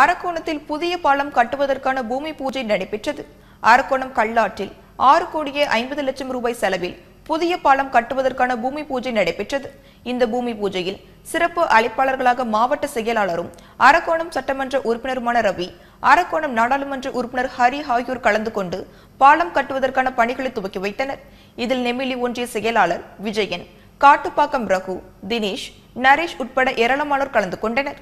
அரக்கோணத்தில் புதிய பாலம் கட்டுவதற்கான பூமி பூஜை நடைபெற்றது. அரக்கோணம் கல்லாற்றில் ஆறு கோடியே ஐம்பது லட்சம் ரூபாய் செலவில் புதிய பாலம் கட்டுவதற்கான பூமி பூஜை நடைபெற்றது. இந்த பூமி பூஜையில் சிறப்பு அழைப்பாளர்களாக மாவட்ட செயலாளரும் அரக்கோணம் சட்டமன்ற உறுப்பினருமான ரவி அரக்கோணம் நாடாளுமன்ற உறுப்பினர் ஹரி ஆகியோர் கலந்து கொண்டு பாலம் கட்டுவதற்கான பணிகளை துவக்கி வைத்தனர். இதில் நெமிலி ஒன்றிய செயலாளர் விஜயன் காட்டுப்பாக்கம் ரகு தினேஷ் நரேஷ் உட்பட ஏராளமானோர் கலந்து கொண்டனர்.